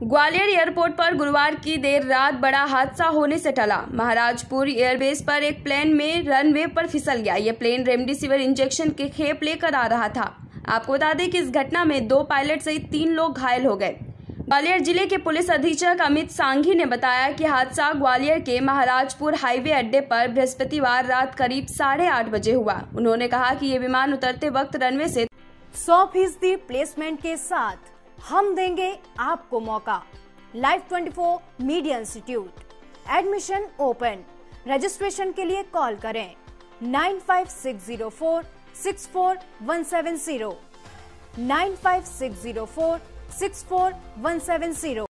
Gwalior airport पर गुरुवार की देर रात बड़ा हादसा होने से टला। महाराजपुर एयरबेस पर एक प्लेन में रनवे पर फिसल गया। यह प्लेन रेमडेसिविर इंजेक्शन के खेप लेकर आ रहा था। आपको बता दें कि इस घटना में दो पायलट सहित तीन लोग घायल हो गए। ग्वालियर ज़िले के पुलिस अधीक्षक अमित सांघी ने बताया कि हादसा ग्वालियर के महाराजपुर हाईवे अड्डे पर बृहस्पतिवार रात करीब साढ़े आठ बजे हुआ। उन्होंने कहा कि ये विमान उतरते वक्त रनवे से सौ फ़ीसदी प्लेसमेंट के साथ हम देंगे आपको मौका। Live 24 media institute admission open registration के लिए कॉल करें। Nine five six zero four six four one seven zero nine five six zero four six four one seven zero